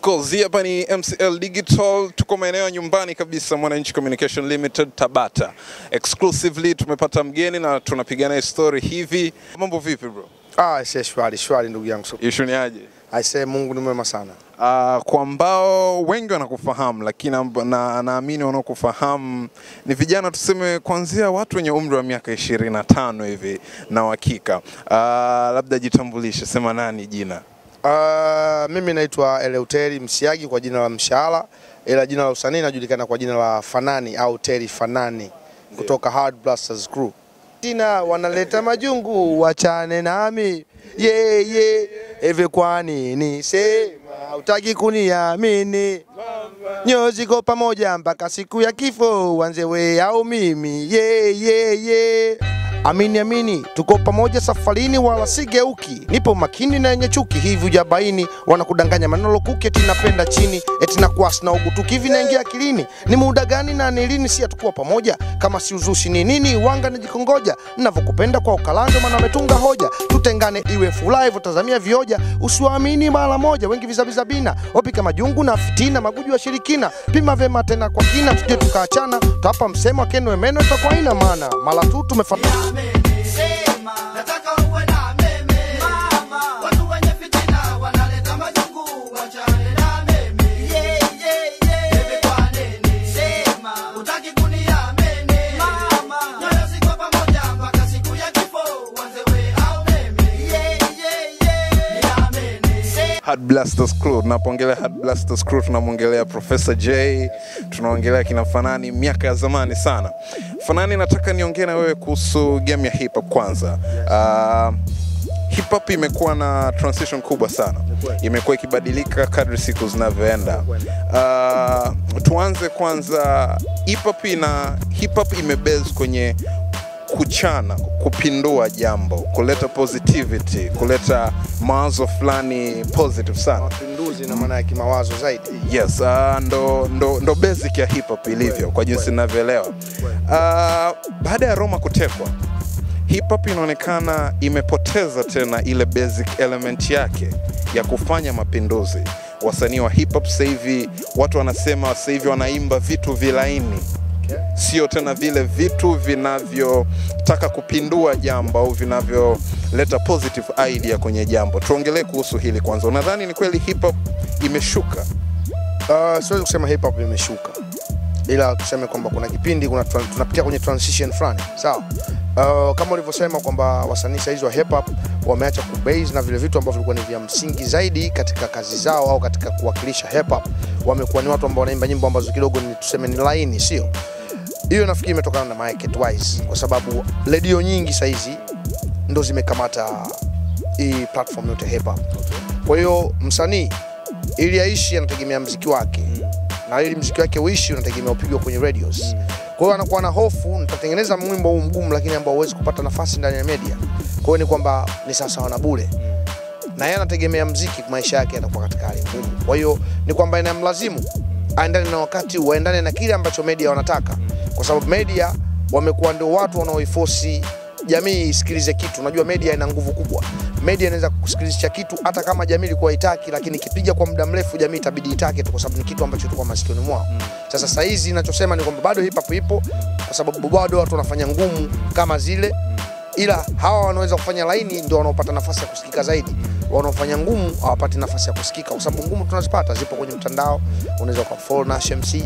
Of course, hii hapa ni MCL Digital, tuko maeneo ya nyumbani kabisa, Mwananchi Communication Limited Tabata. Exclusively tumepata mgeni na tunapiga naye story hivi. Mambo vipi bro? Ah, shwari shwari ndugu yangu. Issue ni aje? Aisee, Mungu ni mwema sana. Uh, kwa ambao wengi wanakufahamu lakini na naamini wanaokufahamu ni vijana tuseme kuanzia watu wenye umri wa miaka ishirini na tano hivi na uhakika. Uh, labda jitambulishe, sema nani jina? Ah, mimi naitwa Eleuteri Msiagi kwa jina la Mshala, ila jina la usanii najulikana kwa jina la Fanani au Teri Fanani kutoka Hard Blasters Crew. Tina wanaleta majungu, wachane nami ye ye hivi, kwa nini sema utaki kuniamini? Nyozi ziko pamoja mpaka siku ya kifo, wanze we au mimi ye ye ye Amini amini, tuko pamoja safarini, wala sigeuki. Nipo makini na yenye chuki, hivi hujabaini? Wanakudanganya maneno lukuki, eti napenda chini, eti nakuasi na ugutuki. Hivi naingia akilini, ni muda gani na ni lini? Si atakuwa pamoja, kama si uzushi ni nini? Wanga najikongoja, ninavyokupenda kwa ukalando, maana ametunga hoja. Tutengane iwe furaha, hivyo tazamia vioja, usiwaamini mara moja. Wengi vizabizabina wapika majungu na fitina, maguju wa shirikina. Pima vema tena kwa kina, tuje tukaachana, tapa msemo akenwe meno, itakuwa ina maana. Mara tu tumefata Hard Blasters Crew. Tunapoongelea Hard Blasters Crew tunamwongelea Professor J, tunaongelea kina Fanani miaka ya zamani sana. Fanani, nataka niongee na wewe kuhusu game ya hip hop kwanza. Uh, hip hop imekuwa na transition kubwa sana, imekuwa ikibadilika kadri siku zinavyoenda. Uh, tuanze kwanza, hip hop ina hip hop imebase kwenye kuchana, kupindua jambo, kuleta positivity, kuleta mawazo fulani positive sana. mapinduzi na maana ya kimawazo zaidi. Yes, uh, ndo, ndo, ndo basic ya hip hop ilivyo kwa jinsi ninavyoelewa. Uh, baada ya Roma kutekwa, hip hop inaonekana imepoteza tena ile basic element yake ya kufanya mapinduzi. Wasanii wa hip hop sasa hivi watu wanasema sasa hivi wanaimba vitu vilaini sio tena vile vitu vinavyotaka kupindua jambo au vinavyoleta positive idea kwenye jambo. Tuongelee kuhusu hili kwanza. Unadhani ni kweli hip hop imeshuka? Uh, siwezi kusema hip hop imeshuka, ila tuseme kwamba kuna kipindi kuna tunapitia kwenye transition fulani, sawa. Uh, kama ulivyosema kwamba wasanii saizi wa hip hop wameacha kubase na vile vitu ambavyo vilikuwa ni vya msingi zaidi katika kazi zao au katika kuwakilisha hip hop, wamekuwa ni watu ambao wanaimba nyimbo ambazo kidogo ni tuseme ni laini, sio hiyo. Nafikiri imetokana na market wise, kwa sababu redio nyingi saizi ndo zimekamata hii platform yote hip hop. Kwa hiyo msanii ili aishi anategemea mziki wake na ili mziki wake uishi unategemea upigwe kwenye radios. Kwa hiyo anakuwa na hofu, nitatengeneza mwimbo huu mgumu, lakini ambao huwezi kupata nafasi ndani ya media. Kwa hiyo ni kwamba ni sawasawa na bure na yeye anategemea mziki, maisha yake yatakuwa katika hali ngumu. Kwa hiyo ni kwamba inamlazimu aendane na wakati, waendane na kile ambacho media wanataka, kwa sababu media wamekuwa ndio watu wanaoifosi jamii isikilize kitu. Unajua media ina nguvu kubwa. Media inaweza kusikilizisha kitu hata kama jamii ilikuwa itaki, lakini ikipiga kwa muda mrefu jamii itabidi itake tu, kwa sababu ni kitu ambacho kilikuwa masikioni mwao. Sasa saa hizi ninachosema ni kwamba bado hip hop ipo, kwa sababu bado watu wanafanya ngumu kama zile ila hawa wanaweza kufanya laini ndio wanaopata nafasi ya kusikika zaidi. Wanaofanya ngumu hawapati nafasi ya kusikika, kwa sababu ngumu tunazipata, zipo kwenye mtandao. Unaweza ukafollow Nash MC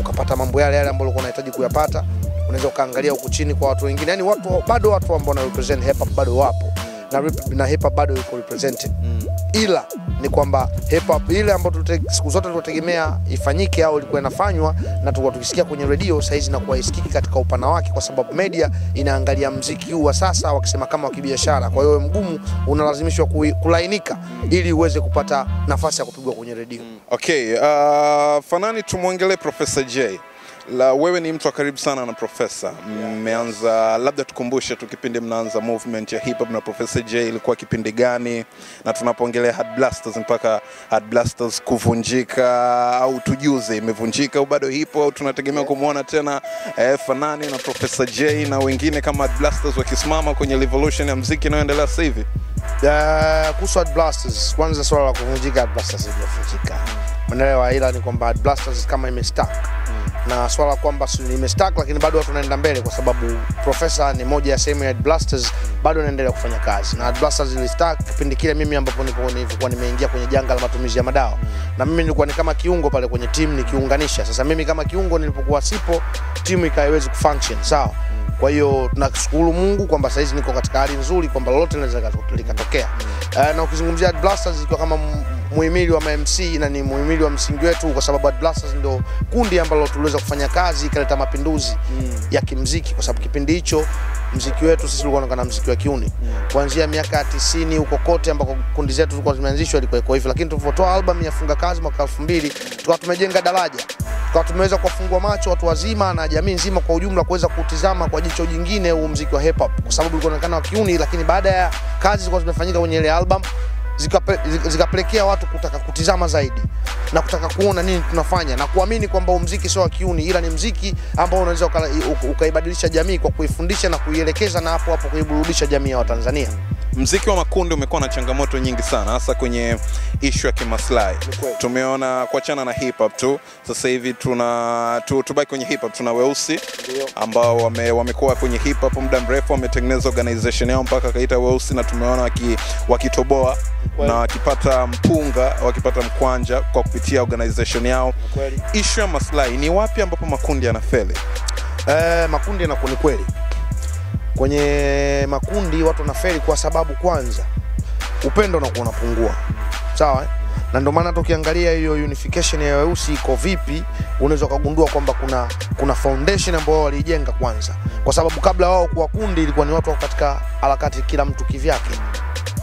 ukapata mambo yale yale ambayo ulikuwa unahitaji kuyapata. Unaweza ukaangalia huku chini kwa watu wengine, yani watu bado watu ambao wana represent hip hop bado wapo na, na hip hop bado yuko represented mm. ila ni kwamba hip hop ile ambayo siku zote tulitegemea ifanyike au ilikuwa inafanywa na tulikuwa tukisikia kwenye redio, saizi inakuwa isikiki katika upana wake, kwa sababu media inaangalia mziki huu wa sasa wakisema kama wa kibiashara. Kwa hiyo mgumu unalazimishwa kulainika ili uweze kupata nafasi ya kupigwa kwenye redio. Okay, uh, Fanani, tumwongelee Professor J. La, wewe ni mtu wa karibu sana na Profesa. Mmeanza, labda tukumbushe tu kipindi mnaanza movement ya hip hop na Profesa J ilikuwa kipindi gani, na tunapoongelea Hard Blasters mpaka Hard Blasters kuvunjika, au tujuze imevunjika au bado hipo, au tunategemea kumwona tena eh, Fanani na Profesa J na wengine kama Hard Blasters wakisimama kwenye revolution ya mziki inayoendelea sasa hivi? Uh, kuhusu Hard Blasters, kwanza swala la kuvunjika Hard Blasters haijavunjika. Umeelewa, ila ni kwamba Hard Blasters kama imestack na swala kwamba limestak, lakini bado watu wanaenda mbele, kwa sababu Profesa ni moja ya sehemu ya Blasters, bado anaendelea kufanya kazi na Blasters ilistak kipindi kile mimi ambapo nilikuwa nimeingia kwenye janga la matumizi ya madawa, na mimi nilikuwa ni kama kiungo pale kwenye timu nikiunganisha. Sasa mimi kama kiungo nilipokuwa sipo, timu ikaiwezi kufunction sawa. Kwa hiyo tunashukuru Mungu kwamba saizi niko katika hali nzuri, kwamba lolote linaweza likatokea. Mm. Uh, na ukizungumzia Blasters ikiwa kama muhimili wa MMC na ni muhimili wa msingi wetu, kwa sababu Bad Blasters ndio kundi ambalo tuliweza kufanya kazi ikaleta mapinduzi mm. ya kimziki, kwa sababu kipindi hicho mziki wetu sisi ulikuwa unaonekana mziki wa kiuni mm. kuanzia miaka ya 90 huko kote ambako kundi zetu zilikuwa zimeanzishwa ilikuwa iko hivi, lakini tulipotoa album ya Funga Kazi mwaka 2000 tukawa tumejenga daraja tukawa tumeweza kuwafungua macho watu wazima na jamii nzima kwa ujumla kuweza kutizama kwa jicho jingine huu mziki wa hip hop, kwa sababu ulikuwa unaonekana wa kiuni, lakini baada ya kazi zilikuwa zimefanyika kwenye ile album zikape- zika- zikapelekea watu kutaka kutizama zaidi na kutaka kuona nini tunafanya na kuamini kwamba umziki mziki sio wa kiuni, ila ni mziki ambao unaweza uka- uka- ukaibadilisha jamii kwa kuifundisha na kuielekeza na hapo hapo kuiburudisha jamii ya Watanzania. Mziki wa makundi umekuwa na changamoto nyingi sana, hasa kwenye ishu ya kimaslahi. Tumeona kuachana na hip hop tu, sasa hivi tuna tu, tubaki kwenye hip hop, tuna weusi ambao wame, wamekuwa kwenye hip hop muda mrefu, wametengeneza organization yao mpaka kaita weusi, na tumeona waki, wakitoboa na wakipata mpunga, wakipata mkwanja kwa kupitia organization yao. Ishu ya maslahi ni wapi ambapo makundi yanafeli? Eh, makundi yanakuwa ni kweli. Kwenye makundi watu wanaferi kwa sababu kwanza upendo unakuwa unapungua, sawa eh? na ndio maana hata ukiangalia hiyo unification ya weusi iko vipi, unaweza ukagundua kwamba kuna kuna foundation ambayo waliijenga kwanza, kwa sababu kabla wao kuwa kundi ilikuwa ni watu wako katika harakati kila mtu kivyake,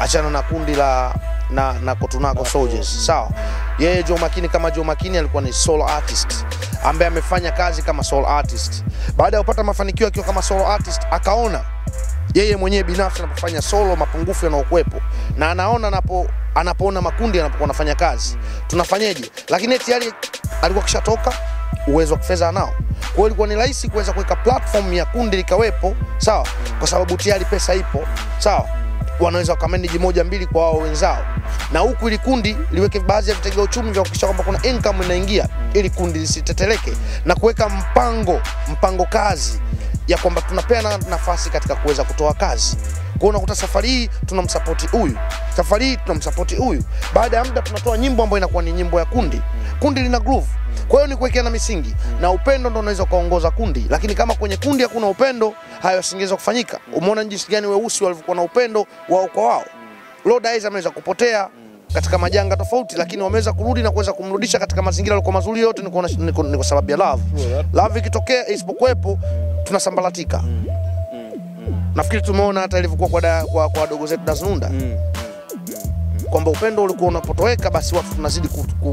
achana na kundi la na, na Kotunako Soldiers sawa. Yeye Joe Makini kama Joe Makini alikuwa ni solo artist ambaye amefanya kazi kama solo artist. Baada ya kupata mafanikio akiwa kama solo artist, akaona yeye mwenyewe binafsi anapofanya solo mapungufu yanayokuwepo na anaona anapo anapoona makundi anapokuwa anafanya kazi tunafanyeje, lakini tayari alikuwa kishatoka uwezo wa kifedha anao. Kwa hiyo ilikuwa ni rahisi kuweza kuweka platform ya kundi likawepo, sawa, kwa sababu tayari pesa ipo, sawa wanaweza wakamanage moja mbili kwa wao wenzao, na huku ili kundi liweke baadhi ya vitega uchumi vya kuhakikisha kwamba kuna income inaingia, ili kundi lisiteteleke na kuweka mpango mpango kazi ya kwamba tunapeana nafasi katika kuweza kutoa kazi. Kwa unakuta safari hii tunamsapoti huyu, safari hii tunamsapoti huyu. Baada ya muda tunatoa nyimbo ambayo inakuwa ni nyimbo ya kundi, kundi lina groove. Kwa hiyo ni kuwekeana misingi mm. na upendo ndo unaweza kuongoza kundi, lakini kama kwenye kundi hakuna upendo, hayo yasingeweza kufanyika. Umeona jinsi gani weusi walivyokuwa na upendo wao kwa wao. Lord Eyes ameweza kupotea katika majanga tofauti, lakini wameweza kurudi na kuweza kumrudisha katika mazingira yalikuwa mazuri. Yote ni kwa- sababu ya love. Love ikitokea isipokuwepo, tunasambaratika. Nafikiri tumeona hata ilivyokuwa kwa, wadogo zetu Daznunda kwamba upendo ulikuwa unapotoweka, basi watu tunazidi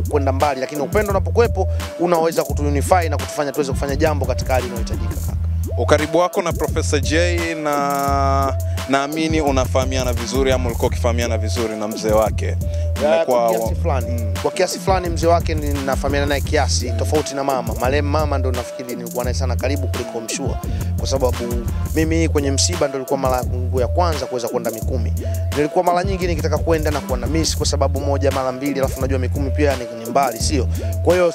kwenda mbali, lakini upendo unapokuwepo unaweza kutuunify na kutufanya tuweze kufanya jambo katika hali inayohitajika. kaka. Ukaribu wako na Profesa J na naamini unafahamiana vizuri ama ulikuwa ukifahamiana vizuri na mzee wake. Mmekuwa- kwa kiasi fulani. Kwa kiasi fulani mzee wake ninafahamiana naye kiasi tofauti na mama. Marehemu mama ndo nafikiri nilikuwa naye sana karibu kuliko mshua. Kwa sababu mimi kwenye msiba ndo ilikuwa mara yangu ya kwanza kuweza kwenda mikumi. Nilikuwa mara nyingi nikitaka kwenda na kuwa na miss kwa sababu moja mara mbili alafu unajua mikumi pia ni, ni mbali sio? Kwa hiyo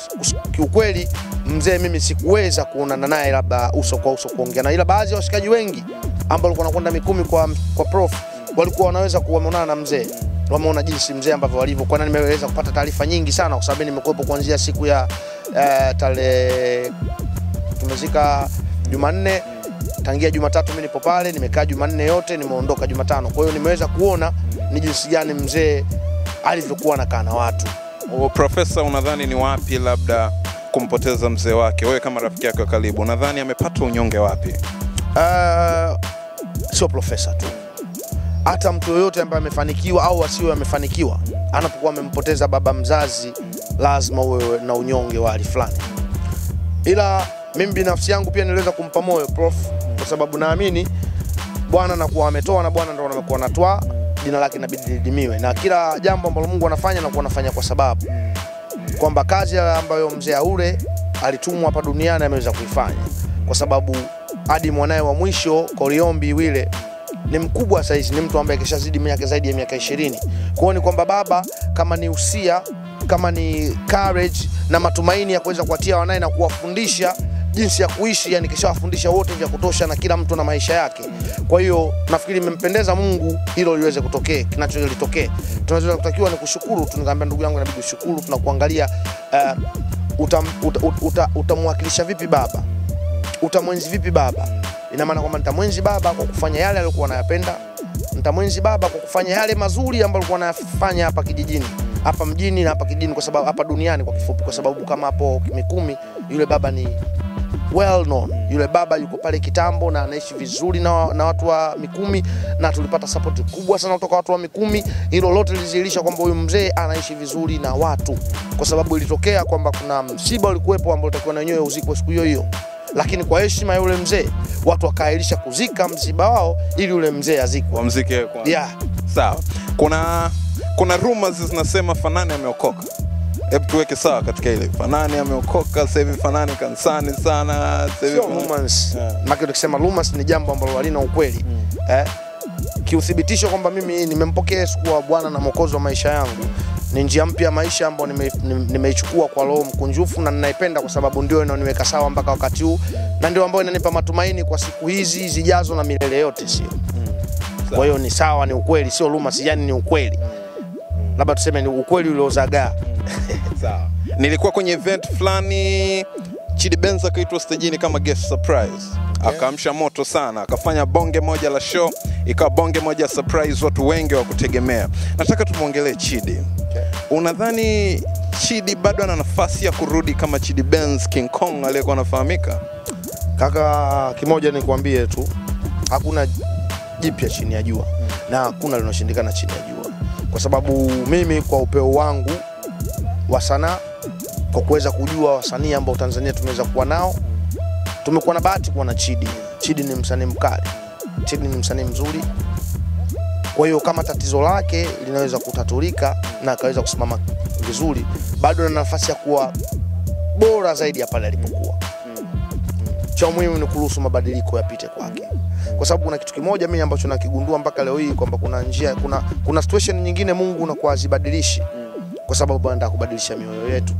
kiukweli mzee mimi sikuweza kuonana naye labda uso kwa uso kuongea na ila baadhi ya washikaji wengi ambao walikuwa wanakwenda mikumi kwa, kwa prof walikuwa wanaweza kuonana na mzee wameona jinsi mzee ambavyo walivyo kwana nimeweza kupata taarifa nyingi sana kwa sababu nimekuwepo kuanzia siku ya uh, tarehe tumezika Jumanne tangia Jumatatu mimi nipo pale, nimekaa Jumanne yote, nimeondoka Jumatano. Kwa hiyo nimeweza kuona ni jinsi gani mzee alivyokuwa anakaa na watu. O, Profesa, unadhani ni wapi labda kumpoteza mzee wake? Wewe kama rafiki yake wa karibu, unadhani amepata unyonge wapi? Uh, sio profesa tu, hata mtu yoyote ambaye amefanikiwa au asiwe amefanikiwa, anapokuwa amempoteza baba mzazi, lazima uwe na unyonge wa hali fulani. Ila mimi binafsi yangu pia niliweza kumpa moyo prof, kwa sababu naamini Bwana nakuwa ametoa na Bwana ndo anakuwa anatoa, jina lake inabidi lidimiwe, na kila jambo ambalo Mungu anafanya nakuwa anafanya kwa sababu kwamba kazi ambayo mzee Aure alitumwa hapa duniani ameweza kuifanya, kwa sababu hadi mwanaye wa mwisho Koriombi Wile ni mkubwa saizi, ni mtu ambaye kishazidi miaka zaidi ya miaka ishirini. Kwa hiyo ni kwamba baba kama ni usia, kama ni courage na matumaini ya kuweza kuwatia wanaye na kuwafundisha jinsi ya kuishi, yani kishawafundisha wote vya kutosha, na kila mtu na maisha yake. Kwa hiyo nafikiri imempendeza Mungu hilo liweze kutokea, kinacholitokea. Tunaweza kutakiwa ni kushukuru tu, ndugu yangu, inabidi ushukuru. Tunakuangalia uh, utamwakilisha uta, uta, uta, uta vipi baba utamwenzi vipi baba? Ina maana kwamba nitamwenzi baba kwa kufanya yale aliyokuwa anayapenda, nitamwenzi baba kwa kufanya yale mazuri ambayo alikuwa anayafanya hapa kijijini, hapa mjini na hapa kijijini, kwa sababu hapa duniani kwa kifupi, kwa sababu kama hapo Mikumi yule baba ni well known. Yule baba yuko pale kitambo na anaishi vizuri na, na watu wa Mikumi na tulipata support kubwa sana kutoka watu wa Mikumi. Hilo lote lilizihirisha kwamba huyu mzee anaishi vizuri na watu, kwa sababu ilitokea kwamba kuna msiba ulikuwepo ambao utakuwa na wenyewe uzikwe siku hiyo hiyo lakini kwa heshima ya yule mzee watu wakaahirisha kuzika msiba wao ili yule mzee azikwe. Wamzike kwanza. Yeah. Sawa. Kuna kuna rumors zinasema Fanani ameokoka. Hebu tuweke sawa katika ile. Fanani ameokoka sasa hivi, Fanani kanisani sana sasa hivi. Sio rumors. Yeah. Maana tukisema rumors ni jambo ambalo halina ukweli. Mm. Eh? Kiuthibitisho kwamba mimi nimempokea Yesu kuwa Bwana na Mwokozi wa maisha yangu ni njia mpya maisha ambayo nimeichukua nime- kwa roho mkunjufu na ninaipenda kwa sababu ndio inaniweka sawa mpaka wakati huu na ndio ambayo inanipa matumaini kwa siku hizi zijazo na milele yote, sio? Kwa hiyo ni sawa, ni ukweli, sio luma yani ni ukweli. Labda tuseme ni ukweli uliozagaa. Sawa. Nilikuwa kwenye event fulani Chidi Benz akaitwa stejini kama guest surprise. Akaamsha moto sana, akafanya bonge moja la show, ikawa bonge moja surprise, watu wengi wa kutegemea. Nataka tumwongelee Chidi. Unadhani Chidi bado ana nafasi ya kurudi kama Chidi Benz King Kong aliyekuwa anafahamika? Kaka, kimoja nikwambie tu, hakuna jipya chini ya jua na hakuna linaloshindikana chini ya jua, kwa sababu mimi kwa upeo wangu wa sanaa, kwa kuweza kujua wasanii ambao Tanzania tumeweza kuwa nao, tumekuwa na bahati kuwa na Chidi. Chidi ni msanii mkali, Chidi ni msanii mzuri. Kwa hiyo kama tatizo lake linaweza kutatulika na akaweza kusimama vizuri, bado na nafasi ya kuwa bora zaidi ya pale alipokuwa. Cha muhimu ni kuruhusu mabadiliko yapite kwake, kwa sababu kuna kitu kimoja mimi ambacho nakigundua mpaka leo hii kwamba kuna njia, kuna, kuna situation nyingine Mungu unakuwa azibadilishi kwa sababu anataka kubadilisha mioyo yetu.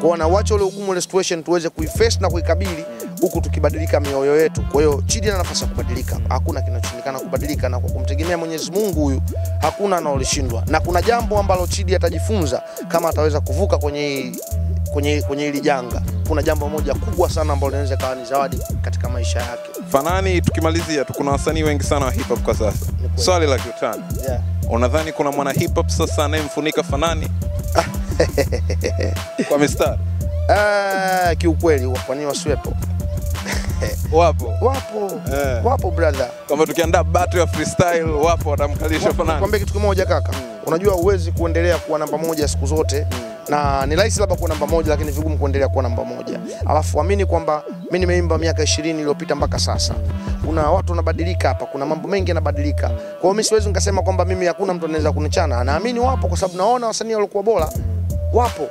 Kwa na wacha ule ugumu ile situation tuweze kuiface na kuikabili huku tukibadilika mioyo yetu. Kwa hiyo Chidi ana nafasi ya kubadilika, hakuna kinachoshindikana kubadilika, na kwa kumtegemea Mwenyezi Mungu huyu hakuna anaolishindwa, na kuna jambo ambalo Chidi atajifunza kama ataweza kuvuka kwenye kwenye kwenye hili janga. Kuna jambo moja kubwa sana ambalo linaweza kawa ni zawadi katika maisha yake. Fanani, tukimalizia tu, kuna wasanii wengi sana wa hip hop kwa sasa. Swali la kiutani, Yeah. unadhani kuna mwana hip hop sasa anayemfunika Fanani kwa mistari? Ah, kiukweli kwa nini wasiwepo? Wapo Wapo. Eh. Wapo brother. kama tukiandaa battle ya freestyle, wapo watamkalisha Fanani. Nikwambie kitu kimoja kaka, unajua uwezi kuendelea kuwa namba moja siku zote na ni rahisi labda kuwa namba moja, lakini vigumu kuendelea kuwa namba moja. Alafu amini kwamba mimi nimeimba miaka ishirini iliyopita mpaka sasa, kuna watu wanabadilika hapa, kuna mambo mengi yanabadilika. Kwa hiyo mimi siwezi nikasema kwamba mimi hakuna mtu anaweza kunichana. Naamini wapo, kwa sababu naona wasanii walikuwa bora wapo,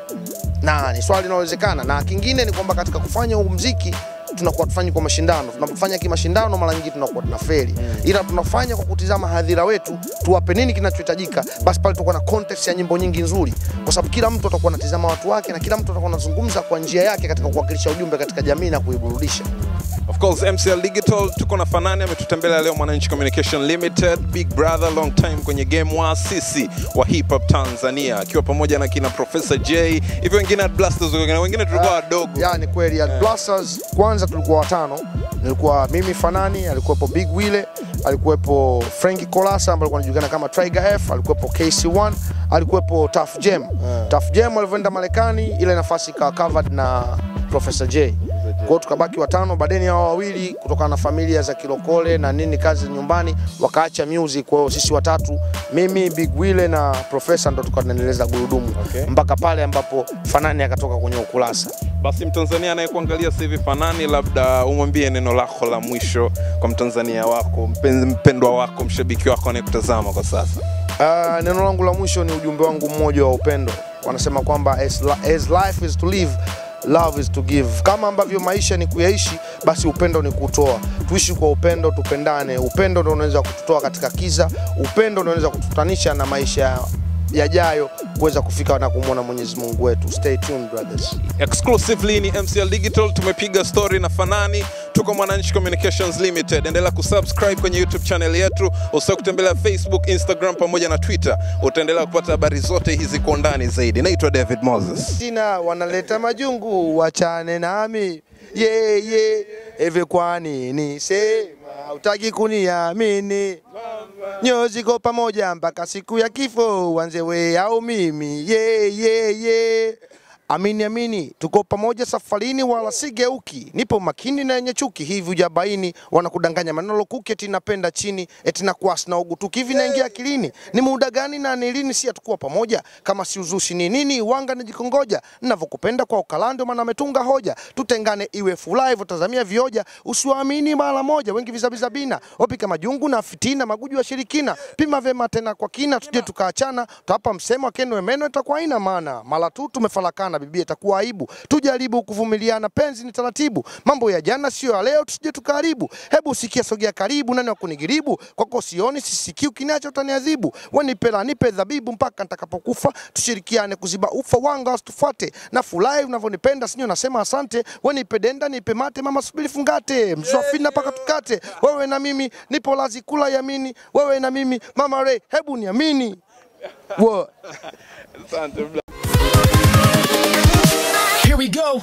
na ni swali linalowezekana. Na kingine ni kwamba katika kufanya huu mziki tunakuwa tufanyi kwa mashindano. Tunapofanya kimashindano, mara nyingi tunakuwa tunafeli, ila tunafanya kwa kutizama hadhira wetu, tuwape nini kinachohitajika. Basi pale tutakuwa na context ya nyimbo nyingi nzuri, kwa sababu kila mtu atakuwa anatizama watu wake na kila mtu atakuwa anazungumza kwa njia yake katika kuwakilisha ujumbe katika jamii na kuiburudisha. Of course MCL Digital tuko na Fanani ametutembelea leo Mwananchi Communication Limited, big brother long time kwenye game wa sisi wa hip hop Tanzania, akiwa pamoja na kina Professor J, hivyo wengine at Blasters, wengine wengine tulikuwa wadogo. yeah ni kweli at Blasters kwanza tulikuwa watano. Nilikuwa mimi Fanani, alikuwepo Big Wile, alikuwepo Frankie Kolasa ambaye alikuwa anajulikana kama Tiger F, alikuwepo KC1, alikuwepo Tough Jam. Tough Jam alivyoenda Marekani, ile nafasi ikawa covered na Professor J. Kwa hiyo tukabaki watano, baadaye hao wawili kutokana na familia za kilokole na nini, kazi nyumbani, wakaacha music. Kwa hiyo sisi watatu, mimi Big Wile na Professor, ndo tukaendeleza gurudumu Okay. mpaka pale ambapo Fanani akatoka kwenye ukurasa. Basi Mtanzania anayekuangalia sasa hivi Fanani, labda umwambie neno lako la mwisho kwa Mtanzania wako mpendwa wako, mshabiki wako anayekutazama kwa sasa. Uh, neno langu la mwisho ni ujumbe wangu mmoja wa upendo. Wanasema kwamba as, as life is to live love is to give. Kama ambavyo maisha ni kuyaishi, basi upendo ni kutoa. Tuishi kwa upendo, tupendane. Upendo ndio unaweza kututoa katika kiza, upendo ndio unaweza kututanisha na maisha yajayo kuweza kufika na kumwona Mwenyezi Mungu wetu. Stay tuned brothers. exclusively ni MCL Digital. Tumepiga story na Fanani, tuko Mwananchi Communications Limited. Endelea kusubscribe kwenye YouTube channel yetu, usisahau kutembelea Facebook, Instagram pamoja na Twitter. Utaendelea kupata habari zote hizi kwa undani zaidi. Naitwa David Moses. Sina wanaleta majungu, wachane nami ye ye eve, kwa nini sema utaki kuniamini nyoyo ziko pamoja mpaka siku ya kifo, wanze we au mimi ye ye ye Amini amini, tuko pamoja safarini, wala sigeuki. Nipo makini na yenye chuki, hivi hujabaini? Wanakudanganya maneno lukuki, eti napenda chini, eti nakuwa sina ugutuki. Hivi naingia akilini, ni muda gani na ni lini? Si atakuwa pamoja, kama si uzushi ni nini? Wanga nijikongoja, ninavyokupenda kwa ukalando, maana ametunga hoja. Tutengane iwe furaha, hivyo tazamia vioja, usiwaamini mara moja. Wengi vizabiza bina, wapika majungu na fitina, maguju wa shirikina. Pima vema tena kwa kina, tuje tukaachana, tutapa msemo akenwe meno, itakuwa ina maana. Mara tu tumefarakana, bibia itakuwa aibu. Tujaribu kuvumiliana, penzi ni taratibu. Mambo ya jana sio ya leo, tusije tukaharibu. Hebu sikia, sogea karibu, nani wa kunigiribu? Kwako sioni, sisikii, ukiniacha utaniadhibu. Wenipe la nipe dhabibu mpaka nitakapokufa, tushirikiane kuziba ufa, wanga wasitufuate. Na fulai unavyonipenda, sinyo nasema asante. Wenipe denda, nipe mate, mama subiri fungate, mswafina mpaka tukate. Wewe na mimi nipo lazi kula yamini, wewe na mimi mama Ray, hebu niamini. Wo. Here we go.